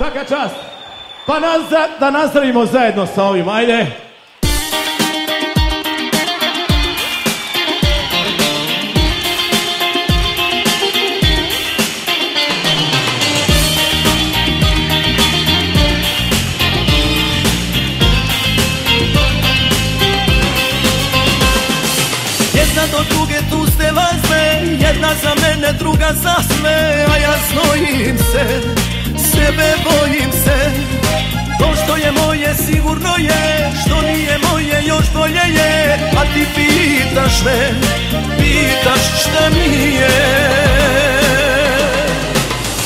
Svaka čast. Pa da nazdravimo zajedno sa ovim, ajde. Tu ste Jedna za mene, druga za sve A ja znojim se, sebe bojim se. To što je moje sigurno je Što nije moje još bolje je. A ti pitaš me, pitaš šta mi je.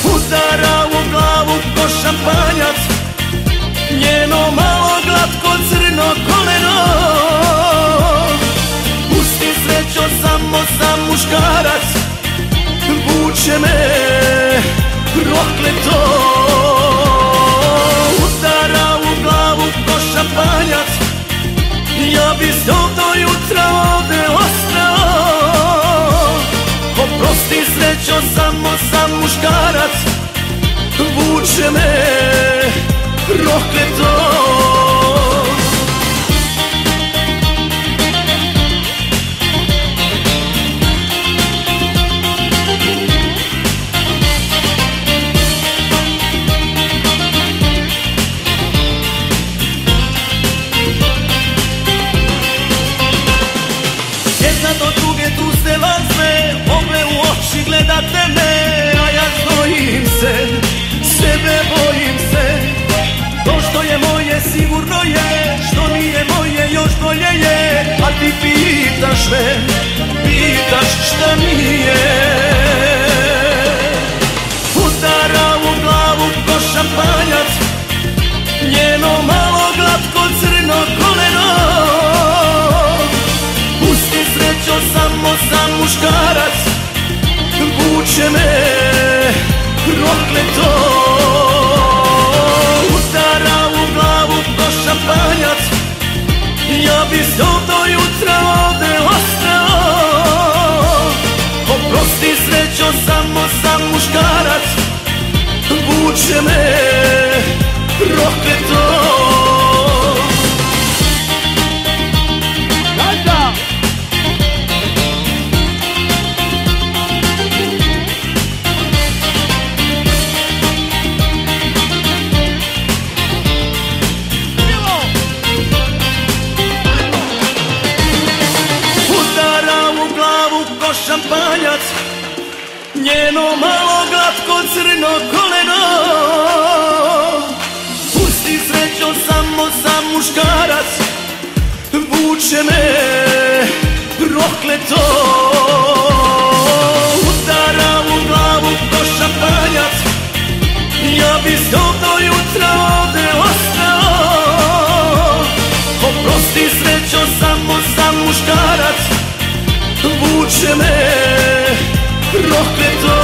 Udara u glavu ko šampanjac Njeno malo glatko crno koleno srećo samo sam muškarac Vuče me prokleto me Pitaš šta mi je Udara u glavu ko šampanjac Njeno malo glatko crno koleno. Pusti srećo samo sam muškarac Vuče me prokleto. Udara u glavu ko šampanjac Ja bi s prokleto Njeno malo glatko crno koleno Vuče me prokleto. Udara u glavu ko šampanjac. Ja bi s do jutra ovde ostao. Oprosti srećo samo sam muškarac. Vuče me prokleto